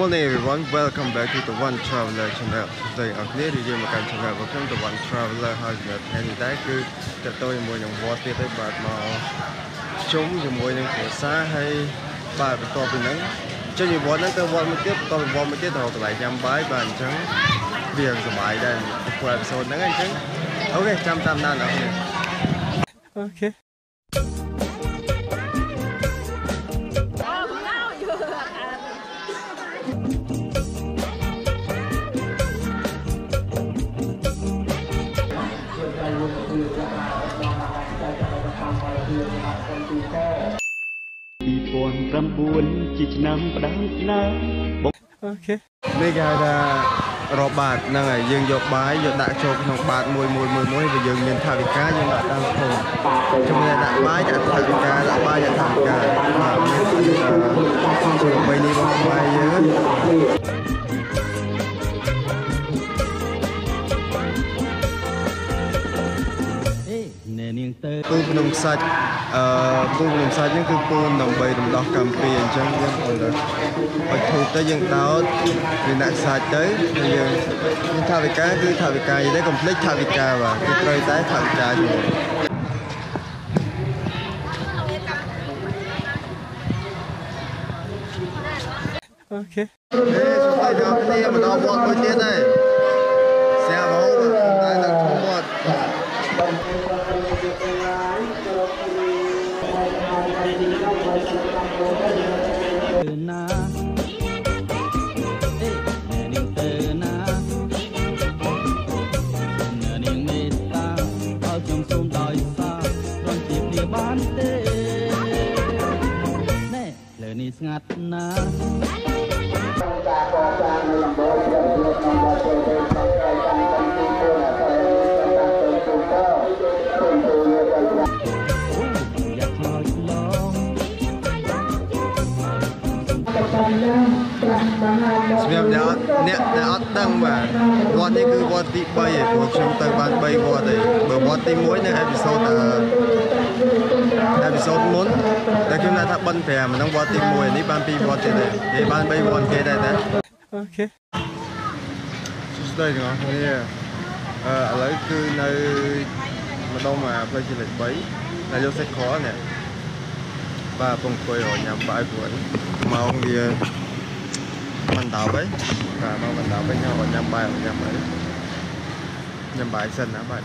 morning everyone welcome back to the one traveler channel សួស្ដីអស់គ្នាយើងមកកាន់ channel របស់ខ្ញុំ the one traveler ហើយនៅថ្ងៃនេះដែរគឺនៅតែជាមួយនឹងវត្តទៀតហើយបាទមកជុំជាមួយនឹងគ្រួសារហើយបាទបន្ទាប់ពីហ្នឹងចេញពីវត្តហ្នឹងទៅវត្តមួយទៀតបន្តពីវត្តមួយទៀតទៅកន្លែងញ៉ាំបាយបាទអញ្ចឹងវាសប្បាយដែរព្រោះ episode ហ្នឹងអញ្ចឹង okay ចាំតាមដានអ្នកនេះ okay 2009ជាឆ្នាំផ្ដាំផ្ដាំអូខេនេះគេហៅថារកបាតហ្នឹងហើយយើងយកបាយយកដាក់ចូលក្នុងបាតមួយមួយមួយមួយវាយើងមានថាវិការយើងដាក់តាមធុងចំណែកដាក់បាយដាក់ថាវិការដាក់បាយដាក់ថាវិការបាទមានជាបីនេះរបស់ខ្មែរយើងទៅពូភ្នំខ្សាច់ អឺពូភ្នំខ្សាច់ហ្នឹងគឺពូដើម្បីរំដោះកម្ពុជាអញ្ចឹងយើងបងទៅអត់ធូបទៅយើងដោតវាដាក់ខ្សាច់ទៅហើយយើងមានថាវិការគឺថាវិការយីទៅកុំភ្លេចថាវិការបាទគឺត្រូវតែថាវិការជាមួយអូខេអេសួស្តីដល់គ្នាមកដល់វត្តមួយទៀតហើយស្អាតបងតែដល់ សូមដោយសាររំទាបគ្នាបានទេណែលើនេះស្ងាត់ណាការកសា សម្រាប់អ្នកអត់អ្នកដែលអត់ដឹងបាទវត្តនេះគឺវត្តទី3ឯងព្រោះខ្ញុំទៅបាន3វត្តឯងបើវត្តទី1នៅអេពីសូតអឺអេពីសូតមុនតែខ្ញុំថាបិណ្ឌ5ហ្នឹងវត្តទី1នេះបាន2វត្តទៀតឯងគេបាន3វត្តគេដែរតាអូខេសួស្តីទាំងអស់គ្នាអឺឥឡូវគឺនៅម្ដុំអាផ្លូវជាតិលេខ3ដែលយកសេចក្រនេះបាទកំពុងអង្គុយរកញ៉ាំបាយព្រោះ ម៉ោងវាមិនដល់ហើយបាទម៉ោងមិនដល់វិញខ្ញុំរកញ៉ាំបាយញ៉ាំបាយញ៉ាំបាយសិនណាបាទ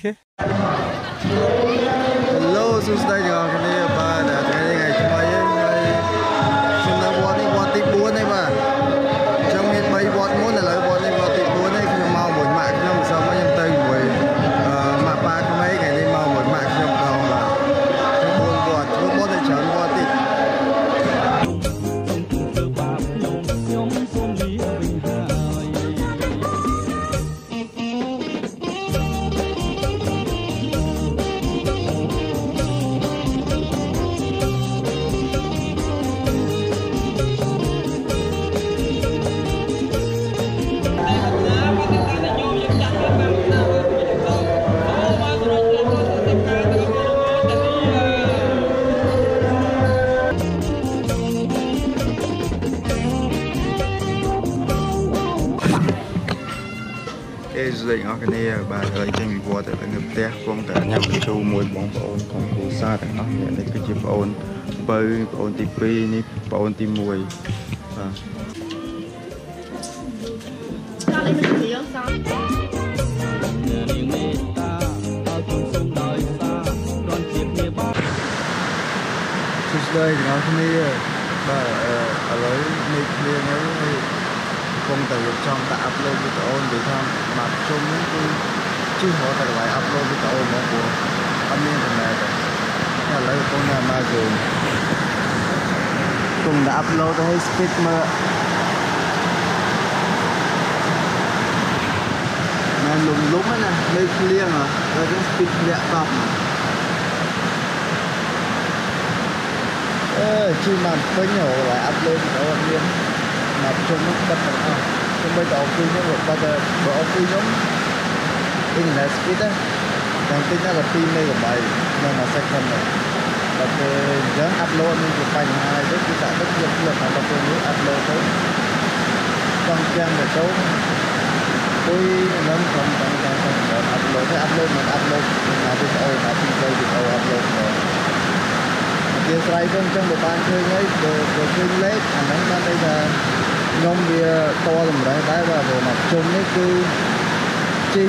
ខេ Hello សួស្តីទាំងអស់គ្នាបាទ អេសួស្តីអ្នកគ្នាបាទឥឡូវចេញពីវត្តទៅនៅផ្ទះកំពុងតែញ៉ាំជូរមួយបងប្អូនក្នុងគ្រួសារទាំងអស់នេះនេះគឺជាប្អូនបើប្អូនទី2នេះប្អូនទី1បាទ Cho lên mình chỉ không sao នាងមេត្តាឲ្យខ្ញុំសូមដោយសាររំជាគ្នាបានសួស្តីទាំងអស់គ្នាបាទអឺឥឡូវនេះគ្នាហ្នឹងហើយ កំពុងតែរៀបចំដាក់អាប់ឡូតវីដេអូនិយាយថាមកប្រជុំហ្នឹងគឺជិះរកតែកន្លែងអាប់ឡូតវីដេអូហ្មងព្រោះអត់មានអ៊ីនធឺណិតទេឥឡូវកំពុងតែមកជើងគុំដាក់ upload ទៅឲ្យ speed មើលនៅលំលំណានៅភ្លៀងហ៎ដល់ទៅ speed ធ្លាក់កប់អើជិះមកពេញហ៎ឡើយ upload វីដេអូ អត់មានមកជុំនោះបិទទាំងអស់ជុំបីតអស់ពីខ្ញុំបើតែបើអស់ពីខ្ញុំ internet speed ណាតែតិចណាស់ដល់2 MB នៅមួយ second ដែរដល់ពេលអញ្ចឹង upload មានជាបញ្ហាអីទៅគឺដាក់ទឹកយកយកដល់ពេលនេះ upload ទៅចង់ចាំទៅទៅពុយនឹងក្រុមតាមតាមតាម upload ទៅ upload មិន upload ណាវីដេអូណាពីទៅវីដេអូ upload មកជាស្រ័យទៅអញ្ចឹងបើបានឃើញហើយបើបើឃើញលេ ខអាហ្នឹងបានន័យថាខ្ញុំវាតតម្រេះដែរបាទព្រោះមកជុំនេះគឺជិះ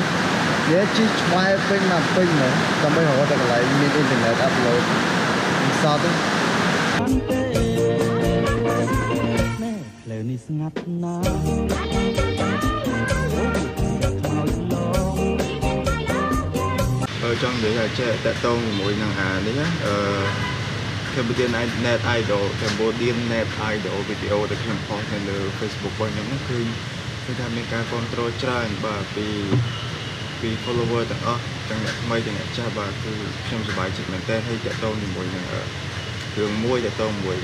និយាយជិះឆ្វែពេញមកពេញហ្មងដើម្បីរកតែកន្លែងមានអ៊ីនធឺណិត upload សតទេណែផ្លូវនេះស្ងាត់ណាស់ខ្មោចឡងអឺចង់និយាយថាចេះតកតងជាមួយនឹងអានេះណាអឺ Cambodian Net Idol Cambodian Net Idol វីដេអូដែលខ្ញុំផុសនៅលើ Facebook របស់ខ្ញុំហ្នឹងគឺគឺថាមានការគ្រប់គ្រងច្រើនបាទពីពី follower ទាំងអស់ទាំងអ្នកថ្មីទាំងអ្នកចាស់បាទគឺខ្ញុំសប្បាយចិត្តមែនតើហើយតកតងជាមួយនឹងអឺរឿងមួយតកតងមួយ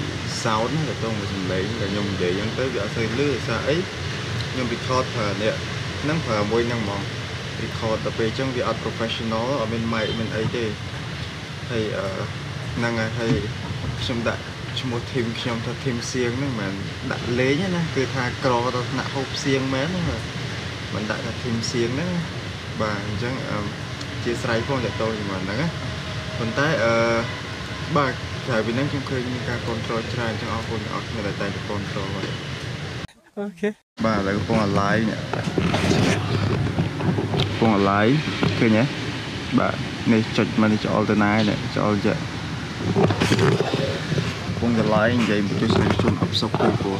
sound ណាតកតងមួយសំឡេងដែលខ្ញុំនិយាយអញ្ចឹងទៅវាអត់សូវលឺដោយសារអីខ្ញុំ record ប្រើនេះហ្នឹងប្រើមួយហ្នឹងហ្មង record ទៅពេលអញ្ចឹងវាអត់ professional អត់មាន mic មានអីទេហើយអឺ ហ្នឹងហើយហើយខ្ញុំដាក់ឈ្មោះ team ខ្ញុំថា team សៀងហ្នឹងមិនដាក់លេងទេណាគឺថាក្រទៅថ្នាក់ហូបសៀងមែនហ្នឹងបាទមិនដាក់ថា team សៀងហ្នឹងណាបាទអញ្ចឹងអឺជាស្រ័យផងតទៅជាមួយហ្នឹងណាប៉ុន្តែអឺបាទក្រៅពីហ្នឹងខ្ញុំឃើញមានការ control ច្រើនអញ្ចឹងអរគុណអ្នកអរគ្នាដែលតែងតែ control បាទអូខេបាទឥឡូវកំពុង live នេះកំពុង live ឃើញទេបាទនេះចុចមកនេះចោលទៅណានេះចោលចា កំពុងតែ live និយាយមកទស្សនិកជនអបសុកទៅព្រោះ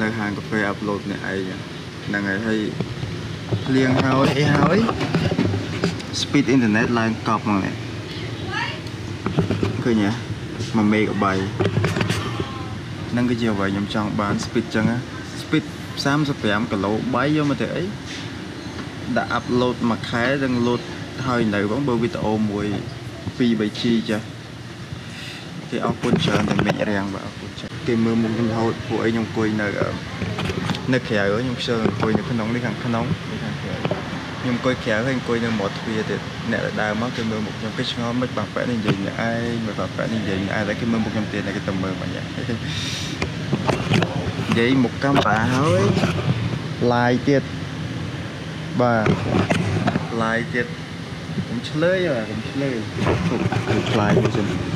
នៅហាងកាហ្វេ upload នេះឯងហ្នឹងហើយហើយភ្លៀងហើយអីហើយ speed internet ឡើងកប់មកនេះឃើញទេ1 MB ហ្នឹងគឺជាអ្វីខ្ញុំចង់បាន speed ចឹងណា speed 35គីឡូបាយយកមកទៅអីដាក់ upload មួយខែទាំង load ហើយនៅបងបើវីដេអូមួយ2 3G ចាស់ គេអរគុណច្រើនតែមិញរាំងបាទអរគុណច្រើនគេមើលមុខខ្ញុំរហូតពួកអីខ្ញុំអង្គុយនៅអឺនៅក្រៅខ្ញុំខ្ជិលអង្គុយនៅក្នុងនេះខាងក្នុងនេះខាងក្រៅខ្ញុំអង្គុយក្រៅហើយអង្គុយនៅមាត់ទ្វារទៀតអ្នកដែលដើរមកគេមើលមុខខ្ញុំគេឆ្ងល់មិនបាក់ប៉ែនេះនិយាយនឹងឯងមិនបាក់ប៉ែនេះនិយាយនឹងឯងតែគេមើលមុខខ្ញុំទៀតតែគេទៅមើលមកញ៉ាំនិយាយមុខកាមេរ៉ាហើយ live ទៀតបាទ live ទៀតខ្ញុំឆ្លើយហ៎ខ្ញុំឆ្លើយខ្ញុំខ្លាយទៅចឹងអឺ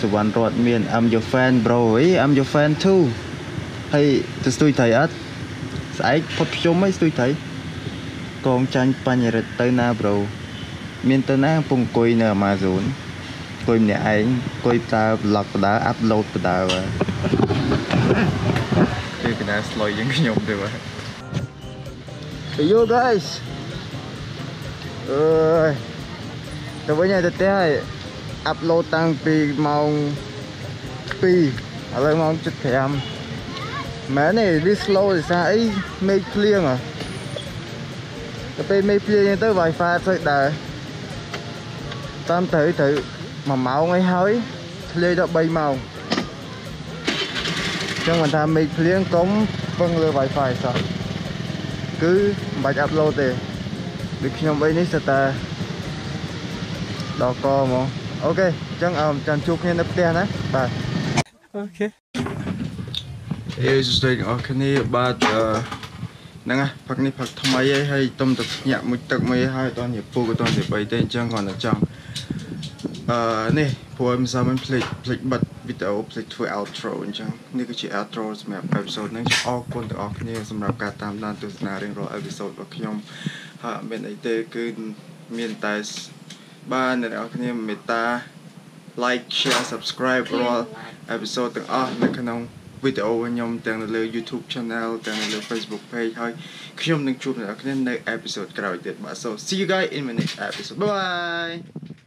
សវណ្ណរតមាន I'm your fan bro អី I'm your fan too ហើយទៅស្ទួយថៃអត់ស្អែកផុតភ្ជុំអីស្ទួយថៃកងចាញ់បញ្ញរិទ្ធទៅណា bro មានទៅណាកំពុងអង្គុយនៅ Amazon អង្គុយម្នាក់ឯងអង្គុយប្រើ vlog បដើ upload បដើបាទគឺកណ្ដាល slow យ៉ាងខ្ញុំទៅបាទ Hey you guys អើយទៅវិញហើយទៅផ្ទះហើយ upload តាំងពីម៉ោង2ឥឡូវម៉ោង7:05មែនទេវា slow ដោយសារអីមេឃភ្លៀងហ៎ទៅពេលមេឃភ្លៀងទៅ Wi-Fi អត់សូវដើរតាមត្រូវត្រូវ1ម៉ោងអីហើយធ្លាយដល់3ម៉ោងចឹងមិនថាមេឃភ្លៀងកុំពឹងលើ Wi-Fi សោះគឺមិនបាច់ upload ទេដូចខ្ញុំអីនេះស្ទើរតែដល់កហ្មង អូខេចឹងអមចាំជួបគ្នានៅផ្ទះណាបាទអូខេអេសួស្តីទាំងអស់គ្នាបាទអឺហ្នឹងហ่ะផឹកនេះផឹកថ្មីហើយហើយទុំទឹកញាក់មួយទឹកមួយហើយអត់តនេះពូក៏តនេះ3ទេអញ្ចឹងគាត់តែចង់អឺនេះព្រោះមិនសមមិនភ្លេចភ្លេចបិទវីដេអូភ្លេចធ្វើ outro អញ្ចឹងនេះគឺជា outro សម្រាប់ episode ហ្នឹងអរគុណទាំងអស់គ្នាសម្រាប់ការតាមដានទស្សនារៀងរាល់ episode របស់ខ្ញុំហើយអត់មានអីទេគឺមានតែ បាទអ្នកទាំងអស់គ្នាមេត្តា like share subscribe រាល់ episode ទាំងអស់នៅក្នុងវីដេអូរបស់ខ្ញុំទាំងនៅលើ YouTube channel ទាំងនៅលើ Facebook page ហើយខ្ញុំនឹងជួបអ្នកនរគ្នានៅ episode ក្រោយទៀតបាទ so see you guys in my next episode bye bye